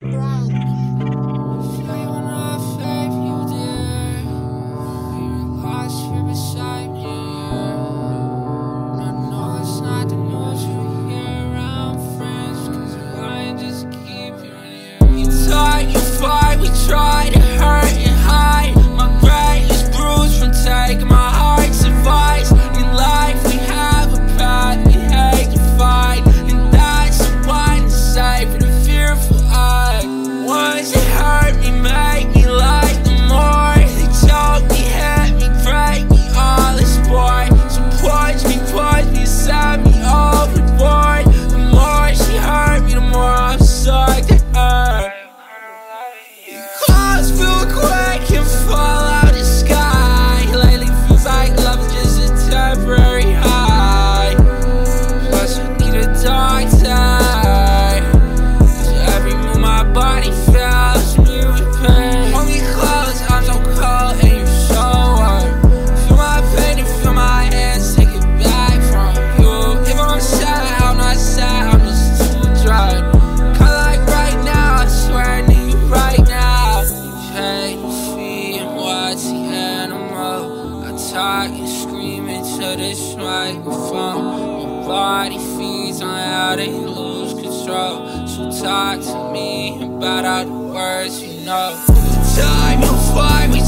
对。talking, screaming to this microphone. Your body feeds on how they lose control. So talk to me about all the words you know. Time you find me.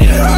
yeah.